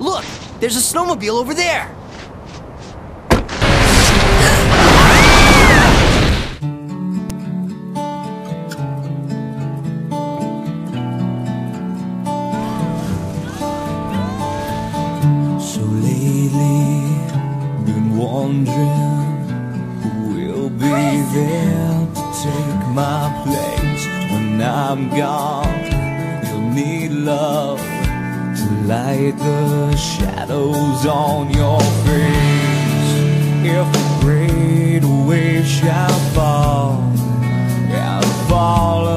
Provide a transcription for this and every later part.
Look, there's a snowmobile over there. So lately, been wondering who will be there to take my place when I'm gone. You'll need love Light the shadows on your face. If a great wave shall fall I'll fall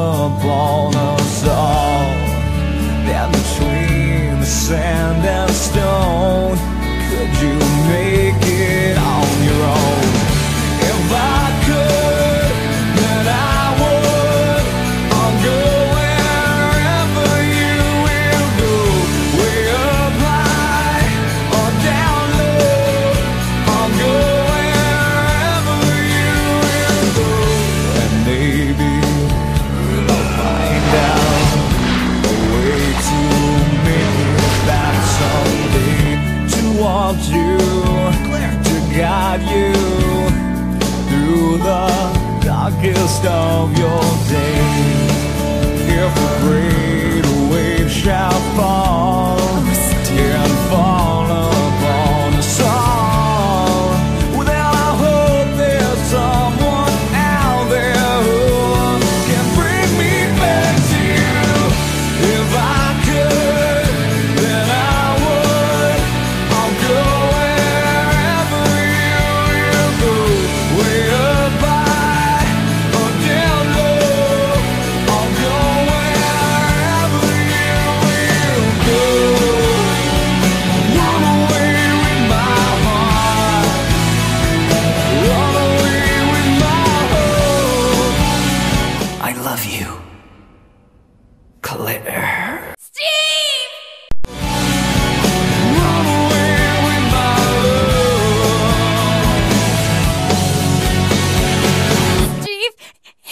guide you through the darkest of your days. If we